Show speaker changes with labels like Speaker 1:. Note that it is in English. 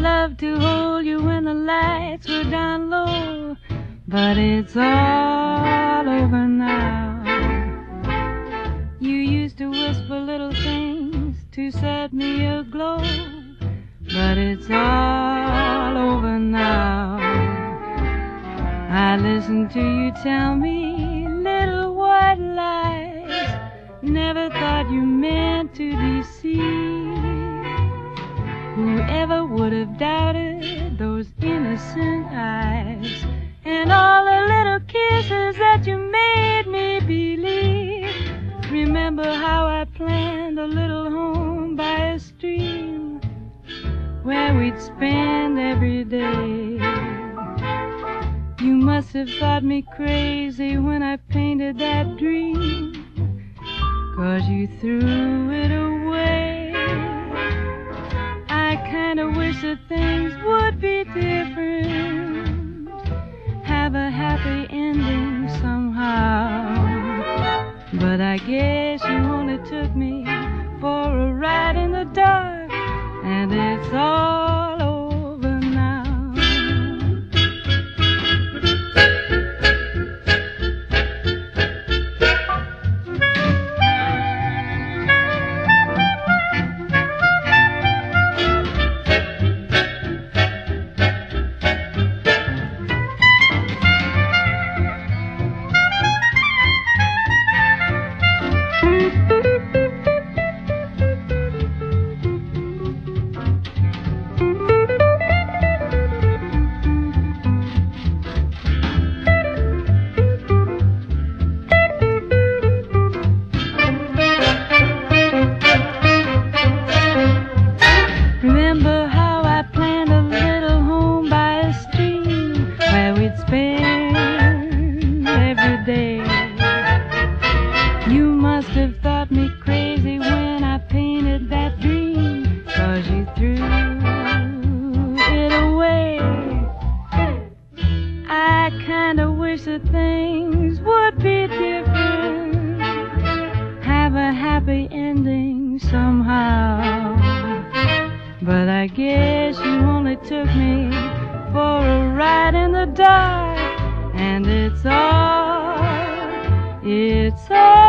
Speaker 1: love to hold you when the lights were down low, but it's all over now. You used to whisper little things to set me aglow, but it's all over now. I listen to you tell me little white lies, never thought you meant to deceive. Whoever would have doubted those innocent eyes and all the little kisses that you made me believe? Remember how I planned a little home by a stream where we'd spend every day. You must have thought me crazy when I painted that dream, cause you threw it away. But I guess you only took me for a ride in the dark, we'd spend every day. You must have thought me crazy when I painted that dream, cause you threw it away. I kinda wish that things would be different, have a happy ending somehow. But I guess you only took me for a ride in the dark, and it's all, it's all.